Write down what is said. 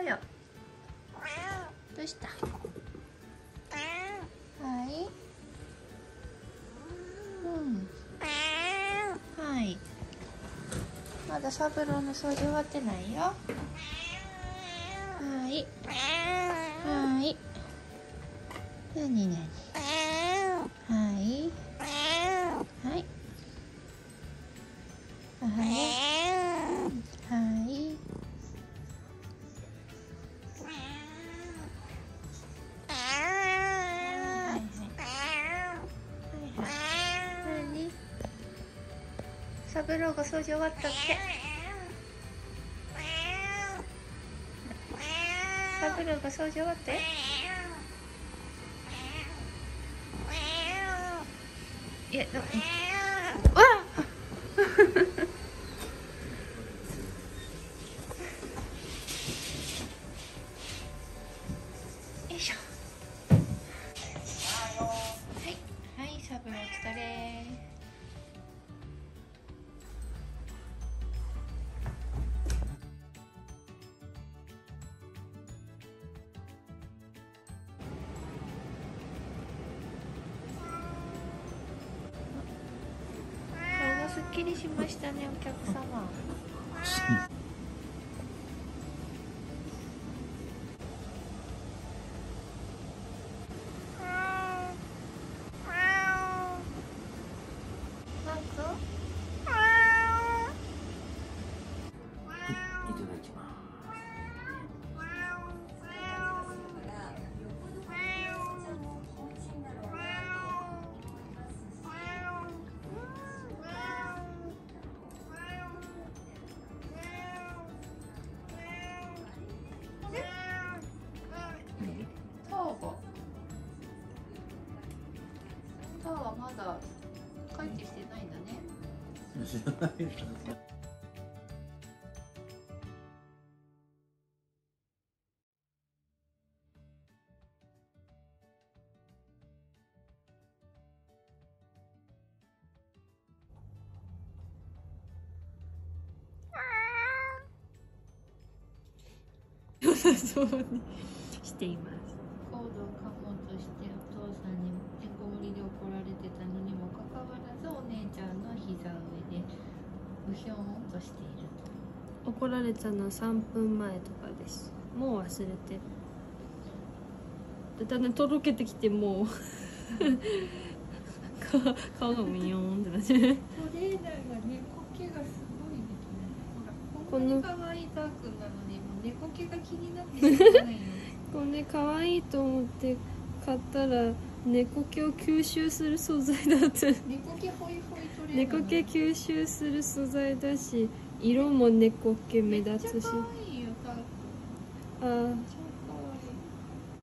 よ。どうした？はい。うん。はい。まだサブローの掃除終わってないよ。はい。はい。なになにサブローが掃除終わったって。サブローが掃除終わって。いやっきりしましたねお客様。タオがタはまだ帰ってきてないんだね。知らないです良さそうにしています。コードを噛もうとしてお父さんにてこ盛りで怒られてたのにもかかわらずお姉ちゃんの膝上でうひょーんとしている怒られたの3分前とかです。もう忘れて。るだんだんとろけてきてもう。顔顔がムヨーンってなって。トレーナーが猫毛がすごいできない。ほらこんなに可愛いターくんなのにもう猫毛が気になってしょうがないよ これね可愛いと思って買ったら猫毛を吸収する素材だった猫毛ホイホイトレーナー猫毛吸収する素材だし色も猫毛目立つし。めっちゃ可愛いよターくんあー。超